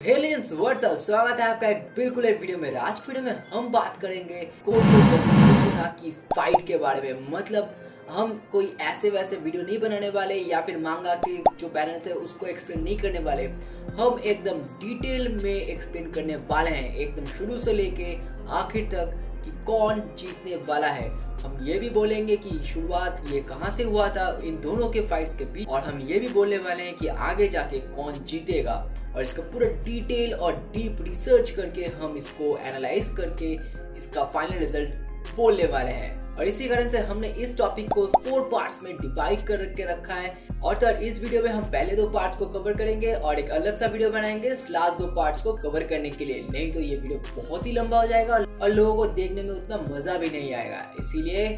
हेलियंस WhatsApp स्वागत है आपका एक बिल्कुल एक वीडियो में। आज वीडियो में हम बात करेंगे की फाइट के बारे में। मतलब हम कोई ऐसे वैसे वीडियो नहीं बनाने वाले या फिर मांगा के जो पैरेंट्स है उसको एक्सप्लेन नहीं करने वाले। हम एकदम डिटेल में एक्सप्लेन करने वाले हैं, एकदम शुरू से लेके आखिर तक कि कौन जीतने वाला है। हम ये भी बोलेंगे कि शुरुआत ये कहाँ से हुआ था, इन दोनों के फाइट्स के बीच। और हम ये भी बोलने वाले हैं कि आगे जाके कौन जीतेगा। और इसका पूरा डिटेल और डीप रिसर्च करके हम इसको एनालाइज करके इसका फाइनल रिज़ल्ट बोलने वाले हैं। और इसी कारण से हमने इस टॉपिक को फोर पार्ट्स में डिवाइड कर के रखा है। और तो इस वीडियो में हम पहले दो पार्ट्स को कवर करेंगे और एक अलग सा वीडियो बनाएँगे लास्ट दो पार्ट्स को कवर करने के लिए। नहीं तो ये वीडियो बहुत ही लंबा हो जाएगा और लोगों को देखने में उतना मज़ा भी नहीं आएगा। इसीलिए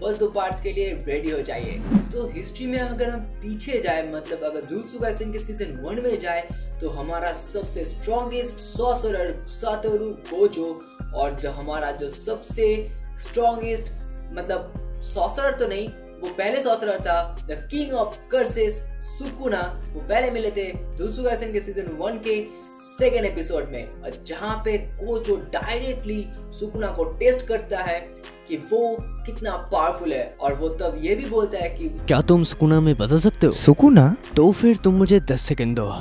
फ़र्स्ट दो पार्ट्स के लिए रेडी हो जाइए। तो हिस्ट्री में अगर हम पीछे जाए मतलब अगर जुत्सु काइसेन के सीज़न वन में जाए तो हमारा सबसे स्ट्रॉन्गेस्ट सॉसरर सातोरु गोजो और जो हमारा जो सबसे स्ट्रॉन्गेस्ट मतलब सॉसरर तो नहीं वो पहले सॉसरर था the king of curses Sukuna वो पहले मिले थे काइसेन के सीज़न वन के सेकेंड एपिसोड में। और जहाँ पे कोचो डायरेक्टली सुकुना को टेस्ट करता है कि वो कितना पावरफुल है और वो तब ये भी बोलता है कि क्या तुम सुकुना में बदल सकते हो? सुकुना तो फिर तुम मुझे दस सेकेंड दो।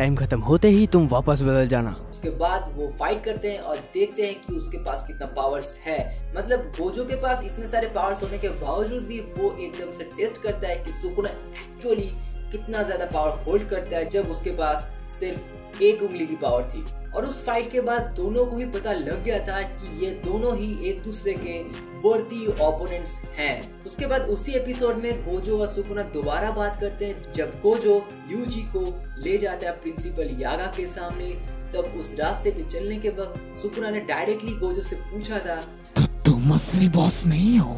टाइम खत्म होते ही तुम वापस बदल जाना। उसके बाद वो फाइट करते हैं और देखते हैं कि उसके पास कितना पावर्स है। मतलब गोजो के पास इतने सारे पावर्स होने के बावजूद भी वो एकदम से टेस्ट करता है कि सुकुना एक्चुअली कितना ज़्यादा पावर होल्ड करता है जब उसके पास सिर्फ़ एक उंगली की पावर थी। और उस फाइट के बाद दोनों को ही पता लग गया था कि ये दोनों ही एक दूसरे के वर्दी ओपोनेंट्स हैं। उसके बाद उसी एपिसोड में गोजो और सुकुना दोबारा बात करते हैं, जब गोजो यूजी को ले जाता है प्रिंसिपल यागा के सामने, तब उस रास्ते पे चलने के वक्त सुकुना ने डायरेक्टली गोजो से पूछा था तो तुम असली बॉस नहीं हो।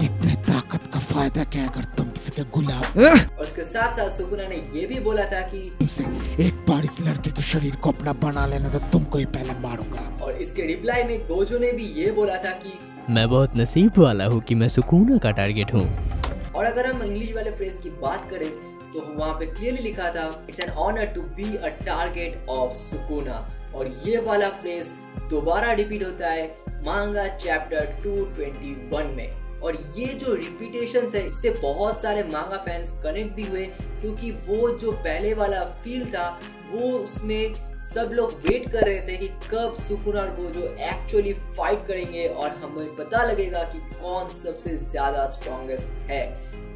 इतने ताकत का फ़ायदा क्या अगर तुम किसी के गुलाब और उसके साथ साथ सुकुना ने ये भी बोला था कि तुमसे एक बार इस लड़के के शरीर को अपना बना लेना तो तुमको ही पहले मारूँगा। और इसके रिप्लाई में गोजो ने भी ये बोला था कि मैं बहुत नसीब वाला हूँ कि मैं सुकूना का टारगेट हूँ। और अगर हम इंग्लिश वाले फ्रेज की बात करें तो वहाँ पे क्लियरली लिखा था it's an honour to be a target of Sukuna. और ये वाला फ्रेज दोबारा रिपीट होता है मांगा चैप्टर 221 में। और ये जो रिपीटेशन है, इससे बहुत सारे मांगा फैंस कनेक्ट भी हुए, क्योंकि वो जो पहले वाला फील था, वो उसमें सब लोग वेट कर रहे थे कि कब सुकुन और गोजो एक्चुअली फाइट करेंगे और हमें पता लगेगा कि कौन सबसे ज़्यादा स्ट्रॉन्गेस्ट है।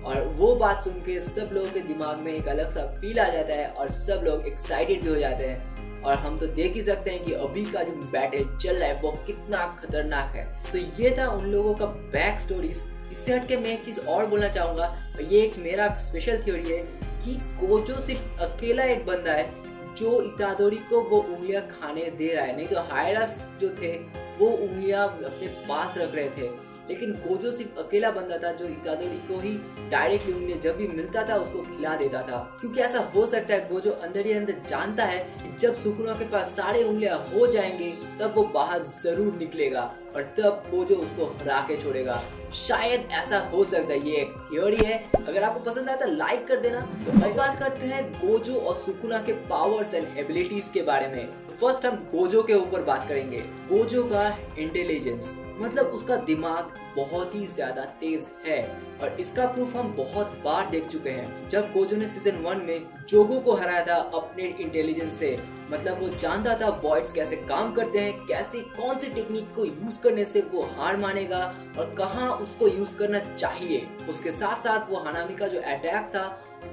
और वो बात सुन के सब लोगों के दिमाग में एक अलग सा फील आ जाता है और सब लोग एक्साइटेड भी हो जाते हैं। और हम तो देख ही सकते हैं कि अभी का जो बैटल चल रहा है, वो कितना खतरनाक है। तो ये था उन लोगों का बैक स्टोरीज इससे हटके मैं एक चीज़ और बोलना चाहूँगा ये एक मेरा स्पेशल थ्योरी है कि कोचो सिर्फ़ अकेला एक बंदा है, जो इतादोरी को वो उंगलियाँ खाने दे रहा है। नहीं तो हायर जो थे, वो उंगलियाँ अपने पास रख रहे थे। लेकिन गोजो सिर्फ़ अकेला बंदा था जो इतादोरी को ही डायरेक्टली उंगलियाँ जब भी मिलता था, उसको खिला देता था। क्योंकि ऐसा हो सकता है गोजो अंदर ही अंदर जानता है जब सुकुना के पास सारे उंगलियाँ हो जाएँगे, तब वो बाहर ज़रूर निकलेगा और तब गोजो उसको हरा के छोड़ेगा। शायद ऐसा हो सकता है, ये एक थियोरी है। अगर आपको पसंद आया तो लाइक कर देना। तो बात करते हैं गोजो और सुकुना के पावर्स एंड एबिलिटीज के बारे में। फ़र्स्ट हम गोजो के ऊपर बात करेंगे। गोजो का इंटेलिजेंस मतलब उसका दिमाग बहुत ही ज़्यादा तेज है। और इसका प्रूफ हम बहुत बार देख चुके हैं। जब गोजो ने सीज़न वन में जोगो को हराया था अपने इंटेलिजेंस से मतलब वो जानता था वॉइड्स कैसे काम करते हैं, कैसे कौन सी टेक्निक को यूज़ करने से वो हार मानेगा और कहाँ उसको यूज़ करना चाहिए। उसके साथ साथ वो हनामी का जो अटैक था,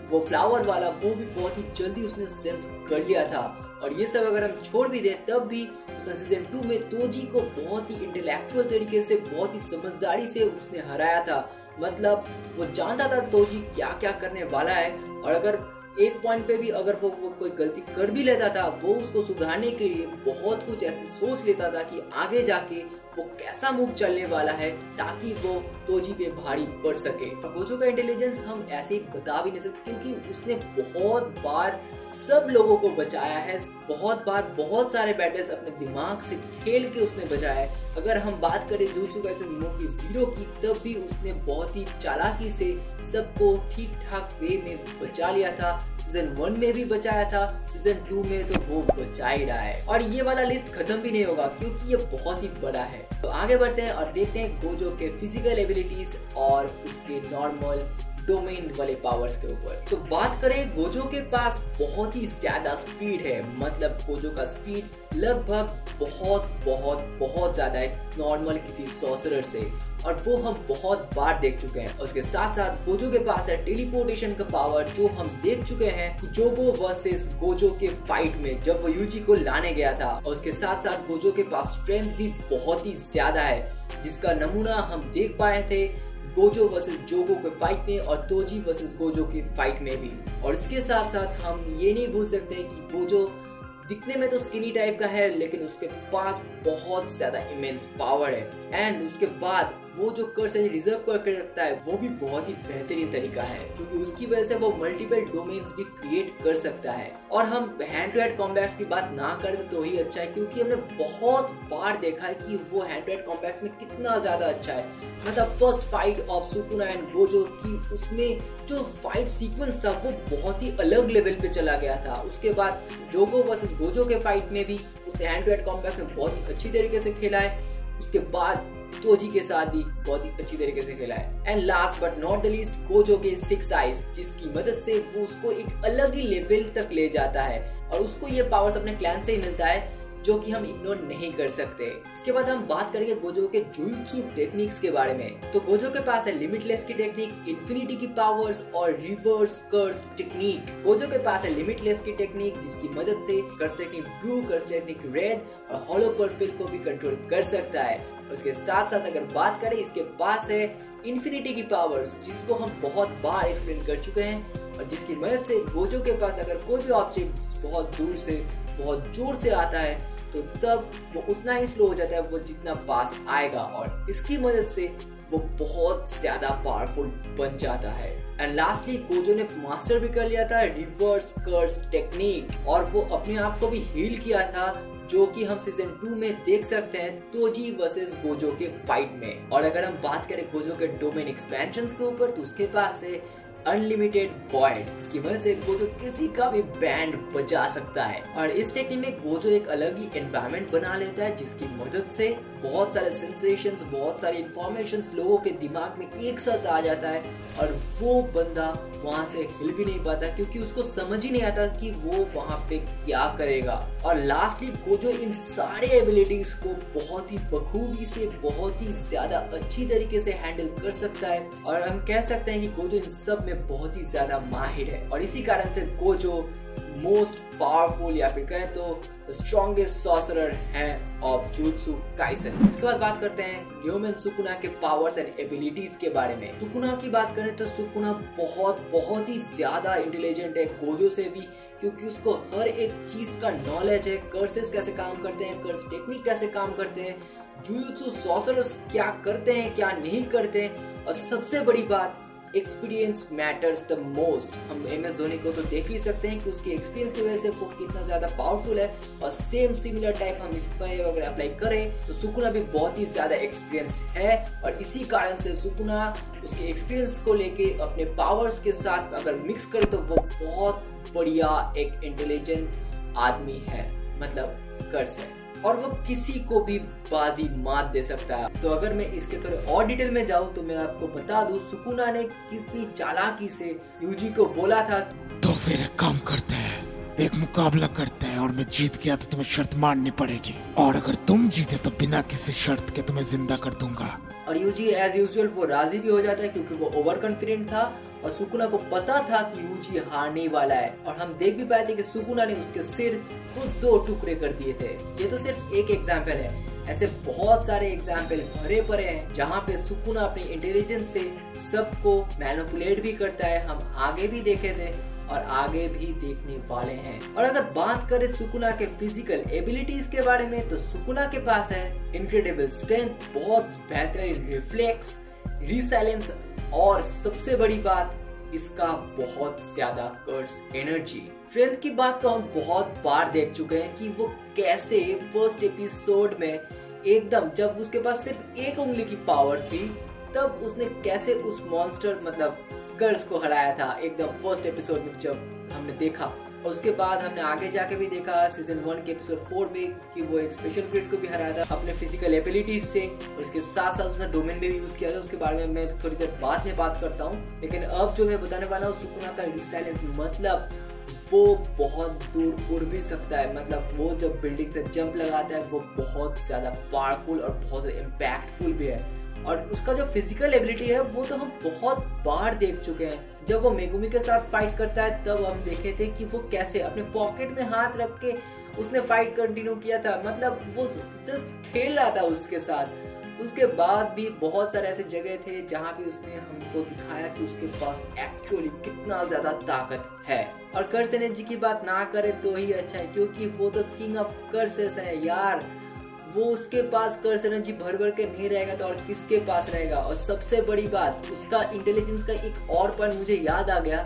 वो फ्लावर वाला, वो भी बहुत ही जल्दी उसने सेंस कर लिया था। और ये सब अगर हम छोड़ भी दें, तब भी उसने सीज़न टू में तोजी को बहुत ही इंटेलेक्चुअल तरीके से बहुत ही समझदारी से उसने हराया था। मतलब वो जानता था तोजी क्या क्या करने वाला है और अगर एक पॉइंट पे भी अगर वो, वो कोई गलती कर भी लेता था वो उसको सुधारने के लिए बहुत कुछ ऐसे सोच लेता था कि आगे जाके वो कैसा मूव चलने वाला है ताकि वो तोजी पे भारी पड़ सके। गोजो का इंटेलिजेंस हम ऐसे ही बता भी नहीं सकते क्योंकि उसने बहुत बार सब लोगों को बचाया है। बहुत बार बहुत सारे बैटल्स अपने दिमाग से खेल के उसने बचाया है। अगर हम बात करें जूसू का ऐसे कैसे की ज़ीरो की, तब भी उसने बहुत ही चालाकी से सबको ठीक ठाक वे में बचा लिया था। सीज़न वन में भी बचाया था सीज़न टू में तो वो बचा ही रहा है। और ये वाला लिस्ट खत्म भी नहीं होगा, क्योंकि ये बहुत ही बड़ा है। तो आगे बढ़ते हैं और देखते हैं गोजो के फ़िज़िकल एबिलिटीज और उसके नॉर्मल डोमेन वाले पावर्स के ऊपर। तो बात करें गोजो के पास बहुत ही ज़्यादा स्पीड है। मतलब गोजो का स्पीड लगभग बहुत बहुत बहुत ज़्यादा है नॉर्मल किसी सॉसरर से। और वो हम बहुत बार देख चुके हैं। उसके साथ साथ गोजो के पास है टेलीपोर्टेशन का पावर जो हम देख चुके हैं जोगो वर्सेस गोजो के फाइट में जब वो यूजी को लाने गया था, और उसके साथ साथ गोजो के पास स्ट्रेंथ भी बहुत ही ज़्यादा है, जिसका नमूना हम देख पाए थे गोजो वर्सेस जोगो के फाइट में और तोजी वर्सेस गोजो के फाइट में भी। और इसके साथ साथ हम ये नहीं भूल सकते कि गोजो दिखने में तो स्किनी टाइप का है, लेकिन उसके पास बहुत ज़्यादा इमेंस पावर है। एंड उसके बाद वो जो कर्स है रिज़र्व करके रखता है, वो भी बहुत ही बेहतरीन तरीका है। क्योंकि उसकी वजह से वो मल्टीपल डोमेन्स भी क्रिएट कर सकता है। और हम हैंड टू हैंड कॉम्बैट्स की बात ना करें तो ही अच्छा है, क्योंकि हमने बहुत बार देखा है कि वो हैंड टू हैंड कॉम्बैट्स में कितना ज़्यादा अच्छा है। मतलब first fight of Sukuna and Gojo की उसमें जो फाइट सीक्वेंस था, वो बहुत ही अलग लेवल पे चला गया था। उसके बाद जोगो वर्सेस गोजो के फाइट में भी उसने हैंड टू हैंड कॉम्पैक्ट में बहुत ही अच्छी तरीके से खेला है। उसके बाद तोजी के साथ भी बहुत ही अच्छी तरीके से खेला है। And last but not the least Gojo के सिक्स आइज़ जिसकी मदद से वो उसको एक अलग ही लेवल तक ले जाता है। और उसको ये पावर्स अपने क्लैन से ही मिलता है। जो कि हम इग्नोर नहीं कर सकते। इसके बाद हम बात करेंगे गोजो के जुइत्सु टेक्निक्स के बारे में। तो गोजो के पास है लिमिटलेस की टेक्निक इन्फिनिटी की पावर्स और रिवर्स कर्स टेक्निक गोजो के पास है लिमिटलेस की टेक्निक जिसकी मदद से curse technique blue curse technique red और हॉलो पर्पल को भी कंट्रोल कर सकता है। उसके साथ साथ अगर बात करें, इसके पास है इन्फिनिटी की पावर्स जिसको हम बहुत बार एक्सप्लेन कर चुके हैं और जिसकी मदद से गोजो के पास अगर कोई भी ऑब्जेक्ट बहुत दूर से, बहुत ज़ोर से आता है तो तब वो उतना ही स्लो हो जाता है, वो जितना पास आएगा और इसकी मदद से वो बहुत ज़्यादा पावरफुल बन जाता है। एंड लास्टली गोजो ने मास्टर भी कर लिया था रिवर्स कर्स टेक्निक और वो अपने आप को भी हील किया था, जो कि हम सीज़न टू में देख सकते हैं तोजी वर्सेस गोजो के फाइट में। और अगर हम बात करें गोजो के डोमेन एक्सपेंशन के ऊपर तो उसके पास है अनलिमिटेड वॉइड इसकी वजह से गोजो किसी का भी बैंड बजा सकता है। और इस टेक्निक में गोजो एक अलग ही एनवायरमेंट बना लेता है, जिसकी मदद से बहुत सारे सेंसेशंस बहुत सारी इंफॉर्मेशन लोगों के दिमाग में एक साथ आ जाता है, और वो बंदा वहाँ से हिल भी नहीं पाता, क्योंकि उसको समझ ही नहीं आता कि वो वहाँ पे क्या करेगा। और लास्टली गोजो इन सारे एबिलिटीज को बहुत ही बखूबी से, बहुत ही ज़्यादा अच्छी तरीके से हैंडल कर सकता है। और हम कह सकते हैं कि गोजो इन सब में बहुत ही ज़्यादा माहिर है। और इसी कारण से गोजो मोस्ट पावरफुल या फिर कहें तो स्ट्रॉन्गेस्ट सॉसरर है ऑफ़ जुत्सु काइसन इसके बाद बात करते हैं ह्यूमन सुकुना के पावर्स एंड एबिलिटीज के बारे में। सुकुना की बात करें तो सुकुना बहुत बहुत ही ज़्यादा इंटेलिजेंट है गोजो से भी, क्योंकि उसको हर एक चीज़ का नॉलेज है। कर्सेस कैसे काम करते हैं कर्स टेक्निक कैसे काम करते हैं जुजुत्सु सॉसरर्स क्या करते हैं, क्या नहीं करते हैं। और सबसे बड़ी बात एक्सपीरियंस मैटर्स द मोस्ट हम एम एस धोनी को तो देख ही सकते हैं कि उसके एक्सपीरियंस की वजह से वो कितना ज़्यादा पावरफुल है और सेम सिमिलर टाइप हम इस पर अगर अप्लाई करें तो सुकुना भी बहुत ही ज़्यादा एक्सपीरियंस्ड है और इसी कारण से सुकुना उसके एक्सपीरियंस को लेके अपने पावर्स के साथ अगर मिक्स करे तो वो बहुत बढ़िया एक इंटेलिजेंट आदमी है मतलब कर है। और वो किसी को भी बाजी मात दे सकता है। तो अगर मैं इसके थोड़े और डिटेल में जाऊँ तो मैं आपको बता दूँ सुकुना ने कितनी चालाकी से यूजी को बोला था। तो फिर एक काम करते हैं एक मुकाबला करते हैं और मैं जीत गया तो तुम्हें शर्त मारनी पड़ेगी। और अगर तुम जीते तो बिना किसी शर्त के तुम्हें ज़िंदा कर दूँगा। और यूजी एज यूजुअल वो राज़ी भी हो जाता है क्योंकि वो ओवर कॉन्फिडेंट था और सुकुना को पता था कि यूजी हारने वाला है। और हम देख भी पाए थे कि सुकुना ने उसके सिर को दो टुकड़े कर दिए थे। ये तो सिर्फ़ एक एग्ज़ाम्पल है। ऐसे बहुत सारे एग्ज़ाम्पल भरे पड़े हैं, जहाँ पे सुकुना अपनी इंटेलिजेंस से सबको मैनुपुलेट भी करता है। हम आगे भी देखे थे और आगे भी देखने वाले हैं। और अगर बात करें सुकुना के फ़िज़िकल एबिलिटीज के बारे में तो सुकुना के पास है इनक्रेडिबल स्ट्रेंथ बहुत बेहतरीन रिफ्लेक्स रिसाइलेंस और सबसे बड़ी बात, इसका बहुत ज़्यादा कर्स एनर्जी स्ट्रेंथ की बात तो हम बहुत बार देख चुके हैं कि वो कैसे फ़र्स्ट एपिसोड में एकदम, जब उसके पास सिर्फ़ एक उंगली की पावर थी, तब उसने कैसे उस मॉन्स्टर मतलब कर्स को हराया था, एकदम फ़र्स्ट एपिसोड में जब हमने देखा। और उसके बाद हमने आगे जाके भी देखा सीज़न वन के एपिसोड फोर में कि वो एक स्पेशल ग्रेड को भी हराया था, अपने फ़िज़िकल एबिलिटीज से, और उसके साथ साथ उसने डोमेन में भी यूज़ किया था, उसके बारे में मैं थोड़ी देर बाद में बात करता हूँ। लेकिन अब जो मैं बताने वाला हूँ सुकुना का रिसाइलेंस मतलब वो बहुत दूर उड़ भी सकता है। मतलब वो जब बिल्डिंग से जंप लगाता है, वो बहुत ज़्यादा पावरफुल और बहुत ज़्यादा इम्पैक्टफुल भी है। और उसका जो फ़िज़िकल एबिलिटी है, वो तो हम बहुत बार देख चुके हैं। जब वो मेगुमी के साथ फाइट करता है, तब हम देखे थे कि वो कैसे अपने पॉकेट में हाथ रख के उसने फाइट कंटिन्यू किया था। मतलब वो जस्ट खेल रहा था उसके साथ। उसके बाद भी बहुत सारे ऐसे जगह थे जहाँ पे उसने हमको दिखाया कि उसके पास एक्चुअली कितना ज़्यादा ताकत है। और कर्स एनर्जी की बात ना करे तो ही अच्छा है, क्योंकि वो तो किंग ऑफ़ कर्सेस है यार। वो उसके पास कर्स एनर्जी भर भर के नहीं रहेगा तो और किसके पास रहेगा? और सबसे बड़ी बात, उसका इंटेलिजेंस का एक और पॉइंट मुझे याद आ गया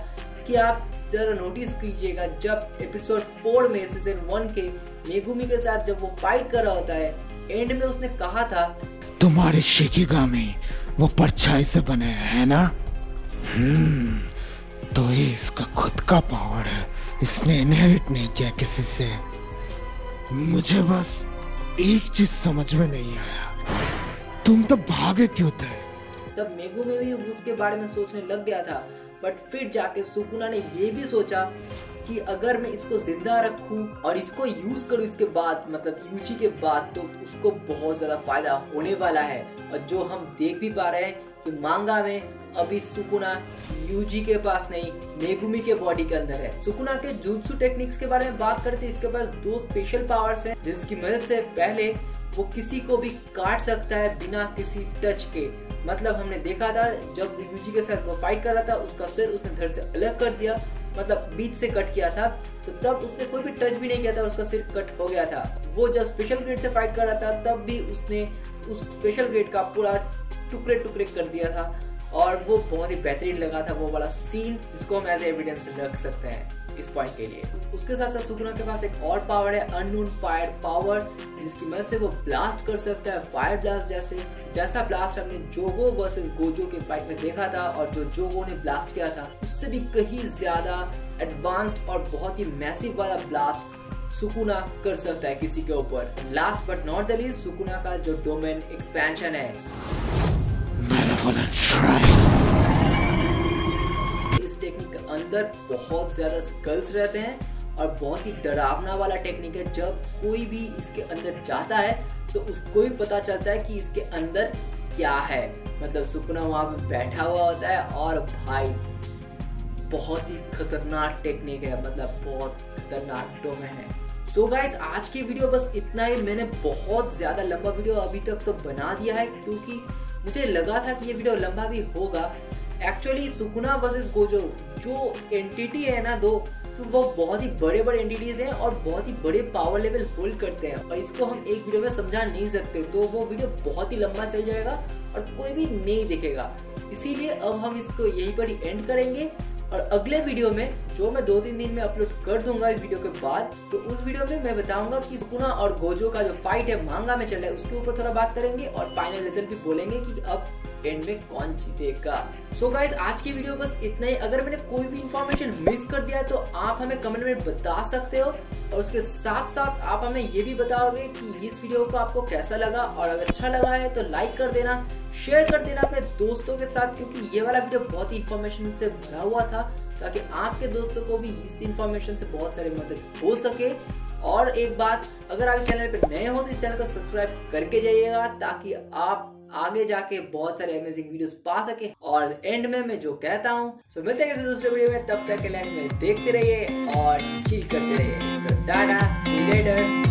कि आप जरा नोटिस कीजिएगा, जब एपिसोड फोर में सीज़न वन के मेगुमी के साथ जब वो फाइट कर रहा होता है एंड में उसने कहा था, तुम्हारे शिकिगामी वो परछाई से बने है ना? हम्म तो ये इसका खुद का पावर है। इसने इनहेरिट नहीं किया किसी से। मुझे बस एक चीज़ समझ में नहीं आया। तुम तो भागे क्यों थे? तब मेगू में भी उसके बारे में सोचने लग गया था बट फिर जाके सुकुना ने ये भी सोचा कि अगर मैं इसको ज़िंदा रखूँ और इसको यूज़ करूँ इसके बाद मतलब यूजी के बाद तो उसको बहुत ज़्यादा फ़ायदा होने वाला है। और जो हम देख भी पा रहे हैं कि मांगा में अभी सुकुना यूजी के पास नहीं, मेगुमी के बॉडी के अंदर है। सुकुना के जूत्सु टेक्निक्स के बारे में बात करते इसके पास दो स्पेशल पावर्स हैं, जिसकी मदद से पहले वो किसी को भी काट सकता है बिना किसी टच के। मतलब हमने देखा था, जब यूजी के साथ वो फाइट कर रहा था, उसका सिर उसने धड़ से अलग कर दिया मतलब बीच से कट किया था तो तब उसने कोई भी टच भी नहीं किया था, उसका सिर कट हो गया था। वो जब स्पेशल ग्रेड से फाइट कर रहा था, तब भी उसने उस स्पेशल ग्रेड का पूरा टुकड़े टुकड़े कर दिया था। और वो बहुत ही बेहतरीन लगा था वो वाला सीन जिसको हम एज एविडेंस रख सकते हैं इस पॉइंट के लिए। उसके साथ साथ सुकुना के पास एक और पावर है अननोन फायर पावर जिसकी मदद से वो ब्लास्ट कर सकता है फायर ब्लास्ट जैसे, जैसा ब्लास्ट हमने जोगो वर्सेस गोजो के फाइट में देखा था और जो जोगो ने ब्लास्ट किया था, उससे भी कहीं ज़्यादा एडवांस्ड और बहुत ही मैसिव वाला ब्लास्ट सुकुना कर सकता है किसी के ऊपर। Last but not the least Sukuna का जो डोमेन एक्सपेंशन है। इस टेक्निक के अंदर बहुत ज़्यादा स्कल्स रहते हैं और बहुत ही डरावना वाला टेक्निक है। जब कोई भी इसके अंदर जाता है तो उसको ही पता चलता है कि इसके अंदर क्या है। मतलब सुकुना वहाँ पे बैठा हुआ होता है और भाई, बहुत ही खतरनाक टेक्निक है। मतलब बहुत खतरनाक डोमेन है। सो so गाइस आज की वीडियो बस इतना ही। मैंने बहुत ज़्यादा लंबा वीडियो अभी तक तो बना दिया है, क्योंकि मुझे लगा था कि ये वीडियो लंबा भी होगा। एक्चुअली सुकुना वर्सेस गोजो, जो एंटिटी है ना दो तो वो बहुत ही बड़े बड़े एंटिटीज हैं और बहुत ही बड़े पावर लेवल होल्ड करते हैं। और इसको हम एक वीडियो में समझा नहीं सकते तो वो वीडियो बहुत ही लंबा चल जाएगा और कोई भी नहीं दिखेगा। इसीलिए अब हम इसको यहीं पर ही एंड करेंगे। और अगले वीडियो में, जो मैं दो तीन दिन में अपलोड कर दूँगा इस वीडियो के बाद तो उस वीडियो में मैं बताऊँगा कि सुकुना और गोजो का जो फाइट है, मांगा में चल रहा है, उसके ऊपर थोड़ा बात करेंगे और फाइनल रिज़ल्ट भी बोलेंगे कि अब एंड में कौन जीतेगा? सो so गाइज़ आज की वीडियो बस इतना ही। अगर मैंने कोई भी इंफॉर्मेशन मिस कर दिया तो आप हमें कमेंट में बता सकते हो। और उसके साथ साथ आप हमें ये भी बताओगे कि इस वीडियो को आपको कैसा लगा। और अगर अच्छा लगा है तो लाइक कर देना शेयर कर देना अपने दोस्तों के साथ, क्योंकि ये वाला वीडियो बहुत ही इंफॉर्मेशन से भरा हुआ था, ताकि आपके दोस्तों को भी इस इंफॉर्मेशन से बहुत सारी मदद हो सके। और एक बात, अगर आप इस चैनल पर नए हो तो इस चैनल को सब्सक्राइब करके जाइएगा, ताकि आप आगे जाके बहुत सारे अमेजिंग वीडियोस पा सके। और एंड में मैं जो कहता हूँ सो मिलते हैं दूसरे वीडियो में, तब तक के लिए में देखते रहिए और चिल करते रहिए। सो डाटा